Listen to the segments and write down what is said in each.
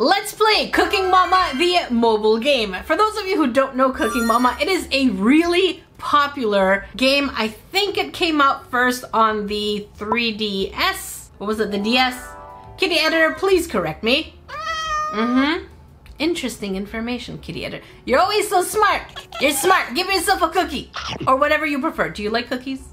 Let's play Cooking Mama, the mobile game. For those of you who don't know Cooking Mama, it is a really popular game. I think it came out first on the 3DS. What was it, the DS? Kitty Editor, please correct me. Mm-hmm. Interesting information, Kitty Editor. You're always so smart. You're smart. Give yourself a cookie. Or whatever you prefer. Do you like cookies?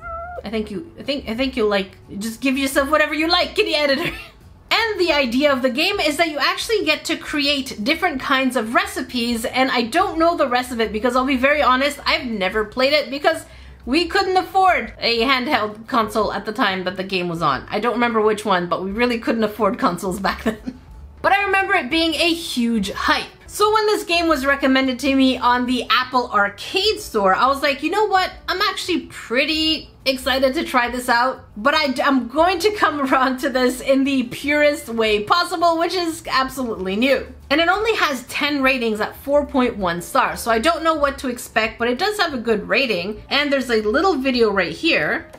I think you, I think, I think you like, just give yourself whatever you like, Kitty Editor. And the idea of the game is that you actually get to create different kinds of recipes and I don't know the rest of it because I'll be very honest, I've never played it because we couldn't afford a handheld console at the time that the game was on. I don't remember which one, but we really couldn't afford consoles back then. but I remember it being a huge hype. So when this game was recommended to me on the Apple Arcade store, I was like, you know what? I'm actually pretty excited to try this out, but I, am going to come around to this in the purest way possible, which is absolutely new. And it only has 10 ratings at 4.1 stars, so I don't know what to expect, but it does have a good rating. And there's a little video right here.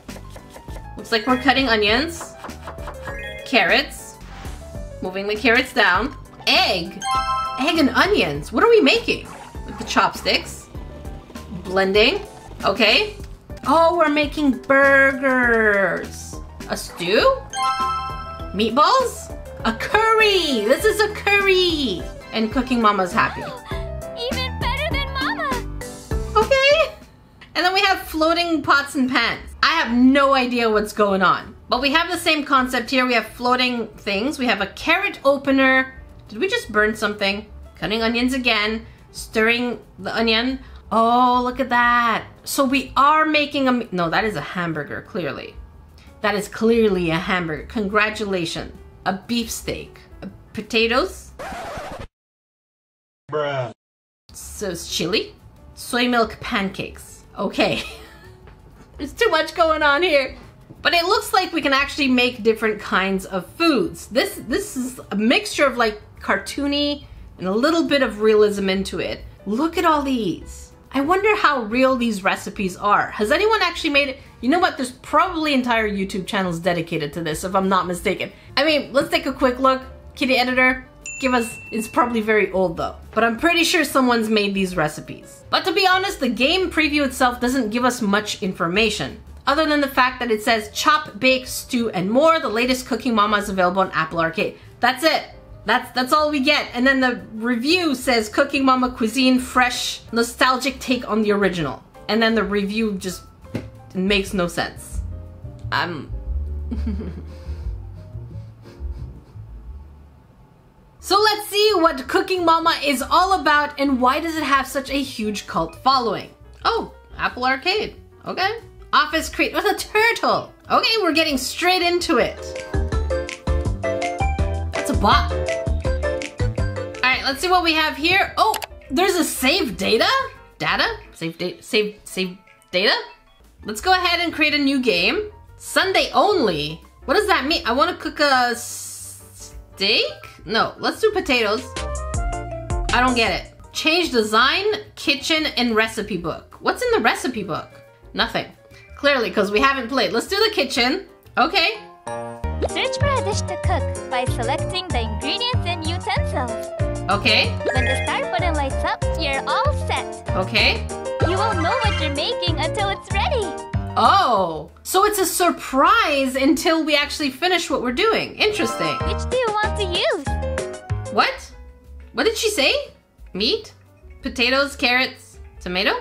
Looks like we're cutting onions, carrots, moving the carrots down, egg, egg and onions. What are we making? With the chopsticks. Blending. Okay. Oh, we're making burgers. A stew? Meatballs? A curry! This is a curry! And Cooking Mama's happy. Even better than Mama! Okay. And then we have floating pots and pans. I have no idea what's going on. But we have the same concept here. We have floating things. We have a carrot opener. Did we just burn something? Cutting onions again. Stirring the onion. Oh, look at that. So we are making a, no, that is a hamburger, clearly. That is clearly a hamburger. Congratulations. A beefsteak. Uh, potatoes. Bruh. So it's chili. Soy milk pancakes. Okay. There's too much going on here. But it looks like we can actually make different kinds of foods. This this is a mixture of like cartoony and a little bit of realism into it. Look at all these. I wonder how real these recipes are. Has anyone actually made it? You know what? There's probably entire YouTube channels dedicated to this, if I'm not mistaken. I mean, let's take a quick look. Kitty Editor, give us, it's probably very old though. But I'm pretty sure someone's made these recipes. But to be honest, the game preview itself doesn't give us much information. Other than the fact that it says chop, bake, stew, and more, the latest Cooking Mama is available on Apple Arcade. That's it. That's that's all we get. And then the review says Cooking Mama Cuisine, fresh, nostalgic take on the original. And then the review just makes no sense. I'm... so let's see what Cooking Mama is all about and why does it have such a huge cult following? Oh, Apple Arcade. Okay. Office Create with a turtle. Okay, we're getting straight into it. That's a bot let's see what we have here. Oh, there's a save data? Data? Save data? Save, save data? Let's go ahead and create a new game. Sunday only? What does that mean? I want to cook a steak? No, let's do potatoes. I don't get it. Change design, kitchen, and recipe book. What's in the recipe book? Nothing. Clearly, because we haven't played. Let's do the kitchen. Okay. Search for a dish to cook by selecting the ingredients and utensils. Okay. When the start button lights up, you're all set. Okay. You won't know what you're making until it's ready. Oh, so it's a surprise until we actually finish what we're doing. Interesting. Which do you want to use? What? What did she say? Meat? Potatoes, carrots, tomato?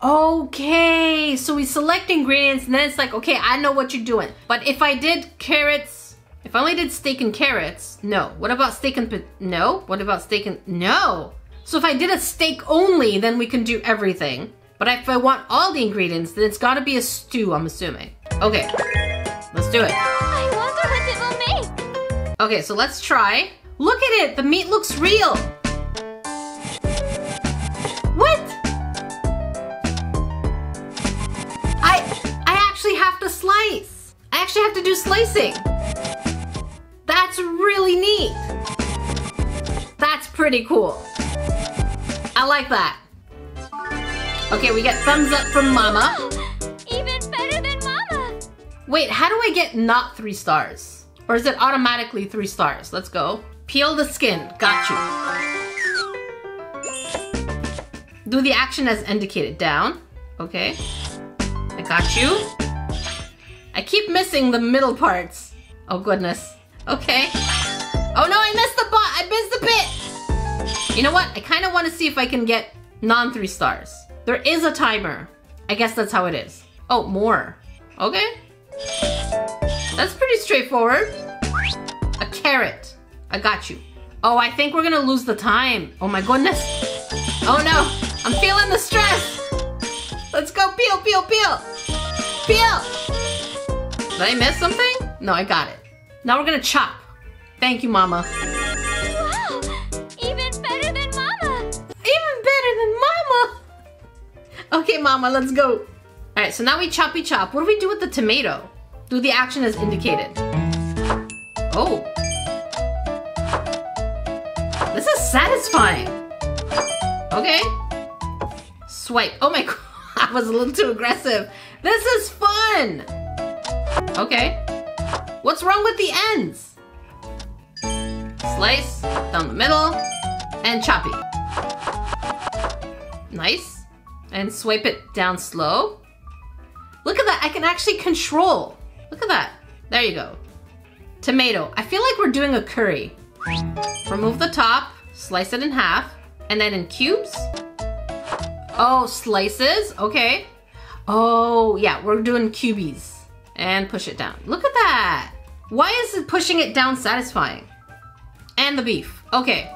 Okay, so we select ingredients and then it's like, okay, I know what you're doing. But if I did carrots, if I only did steak and carrots, no. What about steak and no? What about steak and no? So if I did a steak only, then we can do everything. But if I want all the ingredients, then it's gotta be a stew, I'm assuming. Okay, let's do it. I wonder what it will make. Okay, so let's try. Look at it, the meat looks real. What? I, I actually have to slice. I actually have to do slicing. Really neat. That's pretty cool. I like that. Okay, we get thumbs up from Mama. Even better than Mama. Wait, how do I get not three stars? Or is it automatically three stars? Let's go. Peel the skin. Got you. Do the action as indicated. Down. Okay. I got you. I keep missing the middle parts. Oh goodness. Okay. Oh no, I missed the bot. I missed the bit. You know what? I kind of want to see if I can get non three stars. There is a timer. I guess that's how it is. Oh, more. Okay. That's pretty straightforward. A carrot. I got you. Oh, I think we're gonna lose the time. Oh my goodness. Oh no, I'm feeling the stress. Let's go peel, peel, peel. Peel. Did I miss something? No, I got it. Now we're gonna chop. Thank you, Mama. Wow! Even better than Mama! Even better than Mama. Okay, Mama, let's go. All right, so now we choppy chop. What do we do with the tomato? Do the action as indicated. Oh. This is satisfying. Okay. Swipe. Oh my god, I was a little too aggressive. This is fun. Okay. What's wrong with the ends? Slice down the middle and choppy. Nice. And swipe it down slow. Look at that, I can actually control. Look at that. There you go. Tomato. I feel like we're doing a curry. Remove the top, slice it in half, and then in cubes. Oh, slices, okay. Oh, yeah, we're doing cubies. And push it down. Look at that. Why is it pushing it down satisfying? And the beef, okay.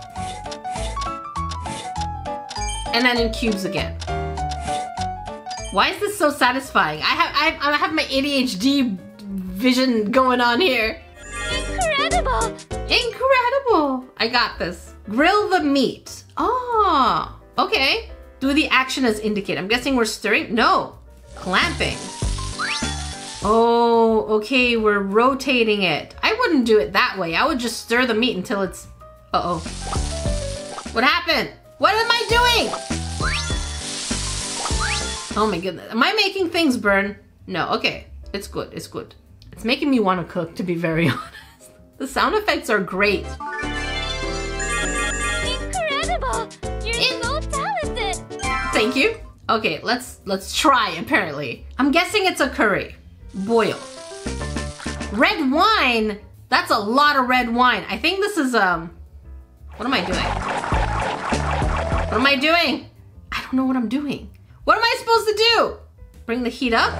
And then in cubes again. Why is this so satisfying? I have I, I have my ADHD vision going on here. Incredible! Incredible! I got this. Grill the meat. Oh, okay. Do the action as indicated. I'm guessing we're stirring. No, clamping. Oh, okay. We're rotating it. I wouldn't do it that way. I would just stir the meat until it's. Uh oh. What happened? What am I doing? Oh my goodness. Am I making things burn? No, okay. It's good. It's good. It's making me want to cook, to be very honest. The sound effects are great. Incredible! You're so talented! Thank you. Okay, let's let's try apparently. I'm guessing it's a curry. Boil. Red wine? That's a lot of red wine. I think this is um what am I doing? What am I doing? I don't know what I'm doing. What am I supposed to do? Bring the heat up?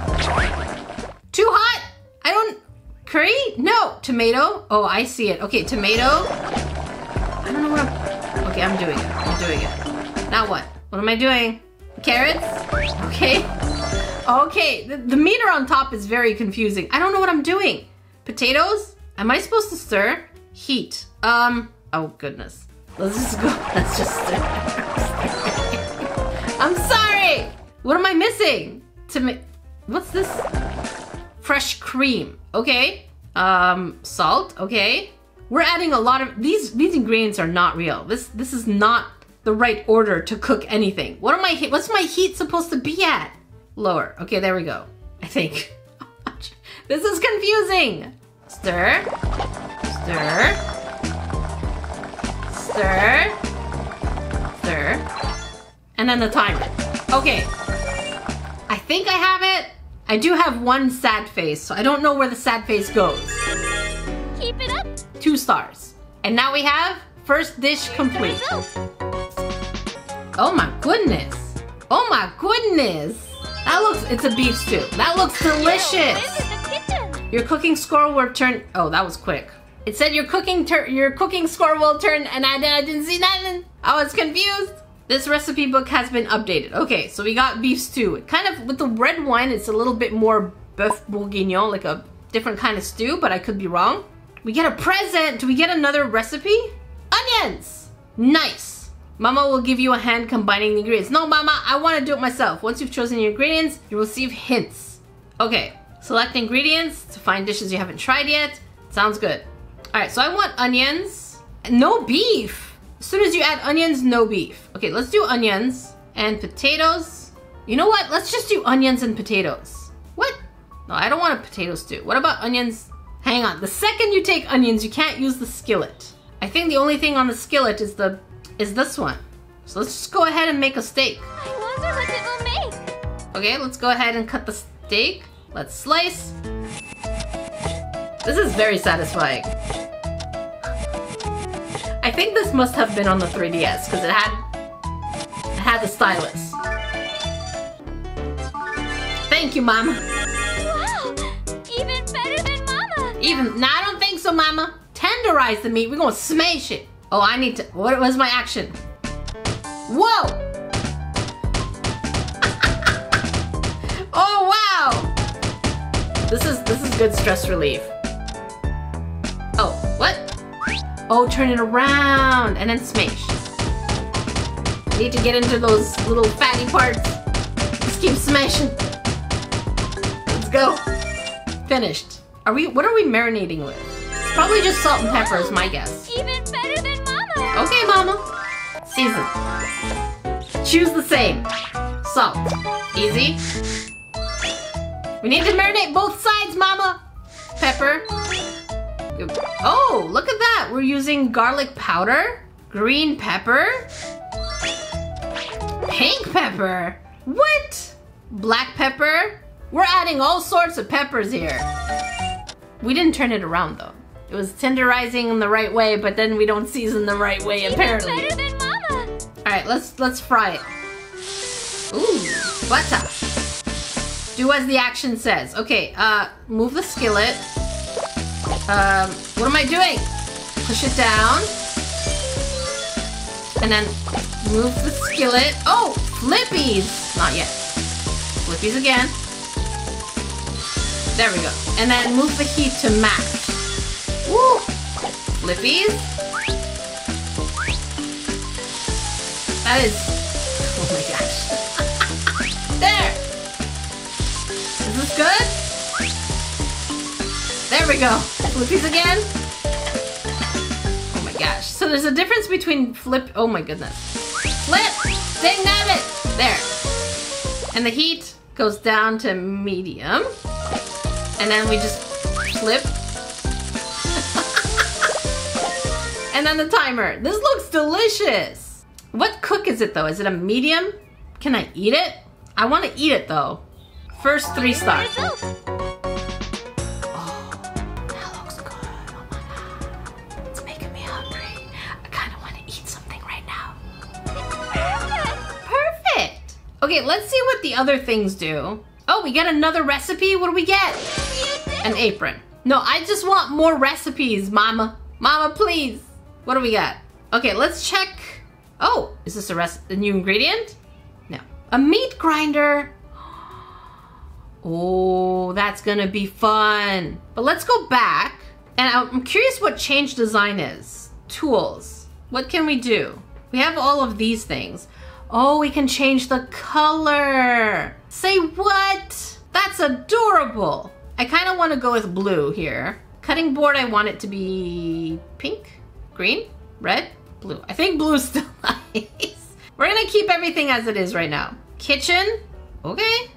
Too hot? I don't curry? No. Tomato? Oh, I see it. Okay, tomato. I don't know what I'm Okay, I'm doing it. I'm doing it. Now what? What am I doing? Carrots? Okay. Okay, the, the meter on top is very confusing. I don't know what I'm doing. Potatoes? Am I supposed to stir? Heat. Um, oh goodness. Let's just go. Let's just stir. I'm sorry. What am I missing? To me, what's this? Fresh cream. Okay. Um, salt. Okay. We're adding a lot of these. These ingredients are not real. This this is not the right order to cook anything. What am I? What's my heat supposed to be at? Lower. Okay, there we go. I think. this is confusing. Stir. Stir. Stir. Stir. And then the timer. Okay. I think I have it. I do have one sad face, so I don't know where the sad face goes. Keep it up! Two stars. And now we have first dish complete. Oh my goodness. Oh my goodness. That looks, it's a beef stew. That looks delicious. Visit the kitchen! Your cooking score will turn, oh, that was quick. It said your cooking your cooking score will turn and I, I didn't see nothing. I was confused. This recipe book has been updated. Okay, so we got beef stew. It kind of, with the red wine, it's a little bit more boeuf bourguignon, like a different kind of stew, but I could be wrong. We get a present. Do we get another recipe? Onions. Nice. Mama will give you a hand combining the ingredients. No, Mama, I want to do it myself. Once you've chosen your ingredients, you receive hints. Okay, select ingredients to find dishes you haven't tried yet. Sounds good. All right, so I want onions. No beef. As soon as you add onions, no beef. Okay, let's do onions and potatoes. You know what? Let's just do onions and potatoes. What? No, I don't want a potato stew. What about onions? Hang on. The second you take onions, you can't use the skillet. I think the only thing on the skillet is the is this one. So let's just go ahead and make a steak. I wonder what it will make. Okay, let's go ahead and cut the steak. Let's slice. This is very satisfying. I think this must have been on the 3DS because it had it had the stylus. Thank you, Mama. Wow! Even better than Mama. Even no, I don't think so, Mama. Tenderize the meat. We're gonna smash it. Oh, I need to. What was my action? Whoa! oh wow! This is this is good stress relief. Oh, what? Oh, turn it around and then smash. Need to get into those little fatty parts. Just keep smashing. Let's go. Finished. Are we? What are we marinating with? Probably just salt and pepper, is my guess. Even better than. Okay, Mama. Season. Choose the same. Salt. Easy. We need to marinate both sides, Mama. Pepper. Oh, look at that. We're using garlic powder, green pepper, pink pepper. What? Black pepper. We're adding all sorts of peppers here. We didn't turn it around though. It was tenderizing in the right way, but then we don't season the right way apparently. Better than Mama. All right, let's let's fry it. Ooh, butter. Do as the action says. Okay, uh, move the skillet. Um, what am I doing? Push it down. And then move the skillet. Oh, flippies. Not yet. Flippies again. There we go. And then move the heat to max. Woo! Flippies. That is. Oh my gosh. there! Is this good? There we go. Flippies again. Oh my gosh. So there's a difference between flip. Oh my goodness. Flip! Dang nabbit! There. And the heat goes down to medium. And then we just flip. And then the timer. This looks delicious. What cook is it though? Is it a medium? Can I eat it? I want to eat it though. First three stars. Oh, that looks good. Oh my god. It's making me hungry. I kind of want to eat something right now. Perfect. Okay, let's see what the other things do. Oh, we get another recipe. What do we get? An apron. No, I just want more recipes, Mama. Mama, please. What do we got? Okay, let's check. Oh, is this a, res- a new ingredient? No. A meat grinder. Oh, that's gonna be fun. But let's go back. And I'm curious what change design is. Tools. What can we do? We have all of these things. Oh, we can change the color. Say what? That's adorable. I kind of want to go with blue here. Cutting board, I want it to be pink, green, red, blue. I think blue is still nice. We're gonna keep everything as it is right now. Kitchen, okay.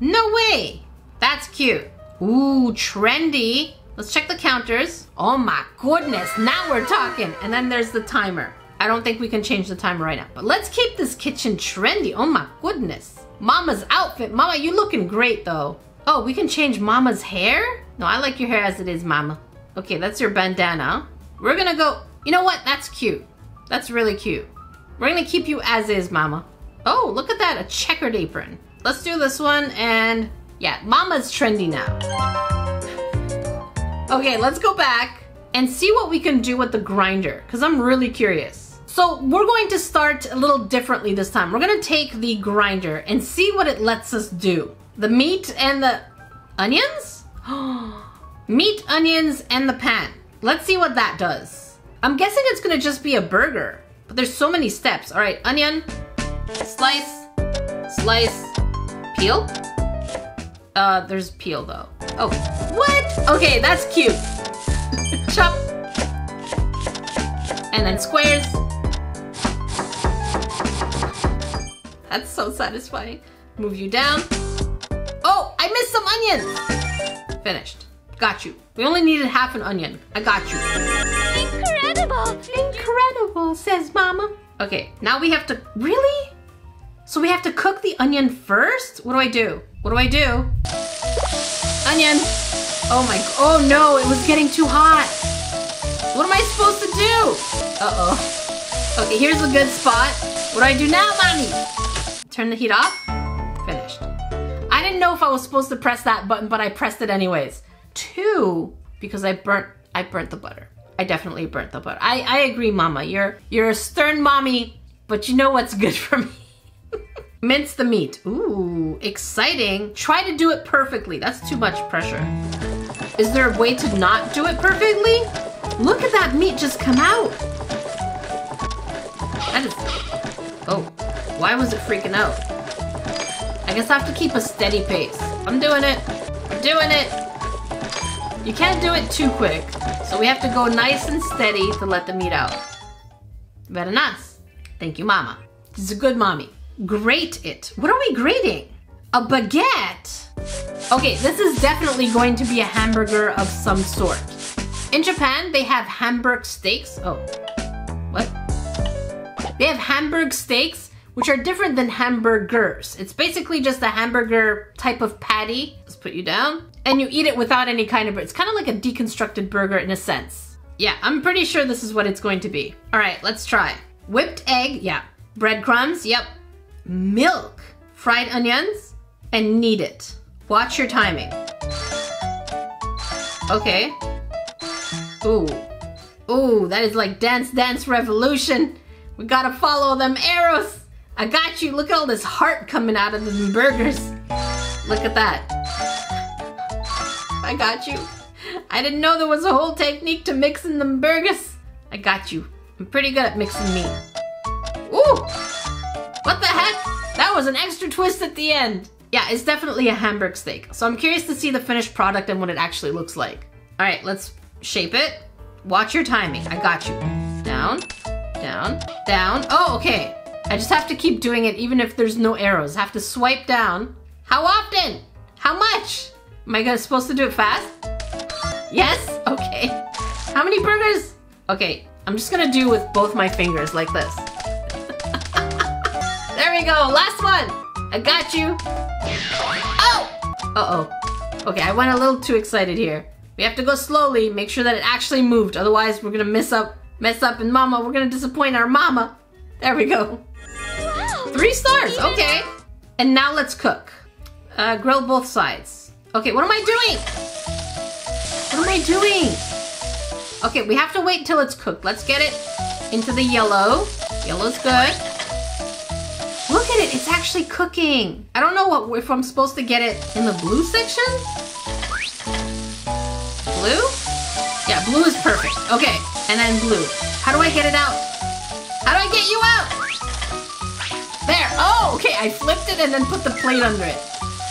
No way. That's cute. Ooh, trendy. Let's check the counters. Oh my goodness, now we're talking. And then there's the timer. I don't think we can change the timer right now, but let's keep this kitchen trendy. Oh my goodness. Mama's outfit. Mama, you looking great though. Oh, we can change Mama's hair? No, I like your hair as it is, Mama. Okay, that's your bandana. We're gonna go, you know what? That's cute. That's really cute. We're gonna keep you as is, Mama. Oh, look at that, a checkered apron. Let's do this one and yeah, Mama's trendy now. Okay, let's go back and see what we can do with the grinder because I'm really curious. So we're going to start a little differently this time. We're gonna take the grinder and see what it lets us do. The meat and the onions? meat, onions, and the pan. Let's see what that does. I'm guessing it's gonna just be a burger, but there's so many steps. All right, onion, slice, slice, peel. Uh, there's peel though. Oh, what? Okay, that's cute. Chop. And then squares. That's so satisfying. Move you down. Oh, I missed some onions. Finished. Got you. We only needed half an onion. I got you. Incredible. Incredible! Says Mama. Okay, now we have to. Really? So we have to cook the onion first? What do I do? What do I do? Onion! Oh my. Oh no, it was getting too hot. What am I supposed to do? Uh oh. Okay, here's a good spot. What do I do now, mommy? Turn the heat off. Finished. I didn't know if I was supposed to press that button, but I pressed it anyways. Two, because I burnt I burnt the butter. I definitely burnt the butter. I, I agree, Mama. You're you're a stern mommy, but you know what's good for me. Mince the meat. Ooh, exciting. Try to do it perfectly. That's too much pressure. Is there a way to not do it perfectly? Look at that meat just come out. That is... Oh, why was it freaking out? I guess I have to keep a steady pace. I'm doing it. I'm doing it. You can't do it too quick. So we have to go nice and steady to let the meat out. Very nice. Thank you, Mama. This is a good mommy. Grate it. What are we grating? A baguette. Okay, this is definitely going to be a hamburger of some sort. In Japan, they have Hamburg steaks. Oh, what? They have Hamburg steaks, which are different than hamburgers. It's basically just a hamburger type of patty. Let's put you down. And you eat it without any kind of, it's kind of like a deconstructed burger in a sense. Yeah, I'm pretty sure this is what it's going to be. All right, let's try. Whipped egg, yeah. Breadcrumbs, yep. Milk, fried onions, and knead it. Watch your timing. Okay. Ooh. Ooh, that is like Dance Dance Revolution. We gotta follow them arrows. I got you. Look at all this heart coming out of the burgers. Look at that. I got you. I didn't know there was a whole technique to mixing them burgers. I got you. I'm pretty good at mixing meat. Ooh! What the heck? That was an extra twist at the end. Yeah, it's definitely a Hamburg steak. So I'm curious to see the finished product and what it actually looks like. All right, let's shape it. Watch your timing. I got you. Down, down, down. Oh, okay. I just have to keep doing it even if there's no arrows. I have to swipe down. How often? How much? Am I gonna, supposed to do it fast? Yes? Okay. How many burgers? Okay, I'm just gonna do with both my fingers like this. there we go, last one. I got you. Oh! Uh-oh. Okay, I went a little too excited here. We have to go slowly, make sure that it actually moved. Otherwise, we're gonna mess up, mess up, and mama, we're gonna disappoint our mama. There we go. Three stars, okay. And now let's cook. Uh, grill both sides. Okay, what am I doing? What am I doing? Okay, we have to wait till it's cooked. Let's get it into the yellow. Yellow's good. Look at it, it's actually cooking. I don't know what if I'm supposed to get it in the blue section. Blue? Yeah, blue is perfect. Okay, and then blue. How do I get it out? How do I get you out? There. Oh, okay. I flipped it and then put the plate under it.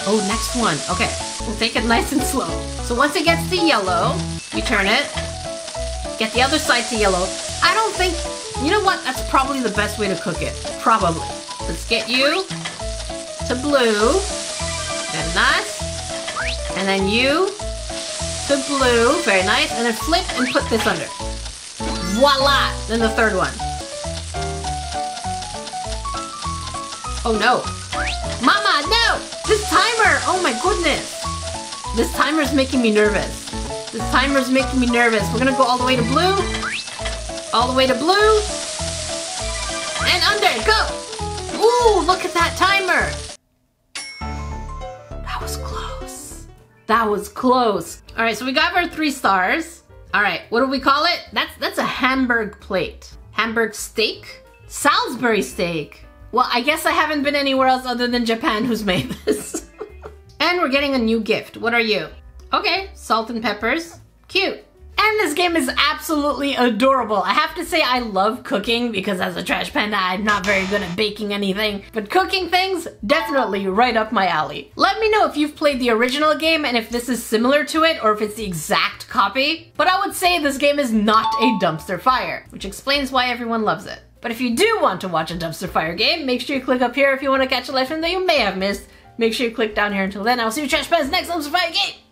Oh, next one. Okay. We'll take it nice and slow. So once it gets to yellow, we turn it. Get the other side to yellow. I don't think... You know what? That's probably the best way to cook it. Probably. Let's get you to blue. Very nice. And then you to blue. Very nice. And then flip and put this under. Voila! Then the third one. Oh no. Mama, no! This timer! Oh my goodness! This timer's making me nervous. This timer's making me nervous. We're gonna go all the way to blue. All the way to blue. And under, go! Ooh, look at that timer! That was close. That was close. All right, so we got our three stars. All right, what do we call it? That's that's a Hamburg plate. Hamburg steak? Salisbury steak. Well, I guess I haven't been anywhere else other than Japan who's made this. and we're getting a new gift. What are you? Okay, salt and peppers. Cute. And this game is absolutely adorable. I have to say I love cooking because as a trash panda, I'm not very good at baking anything. But cooking things, definitely right up my alley. Let me know if you've played the original game and if this is similar to it or if it's the exact copy. But I would say this game is not a dumpster fire, which explains why everyone loves it. But if you do want to watch a dumpster fire game, make sure you click up here if you want to catch a live lesson that you may have missed. Make sure you click down here until then. I'll see you trash pandas next dumpster fire game.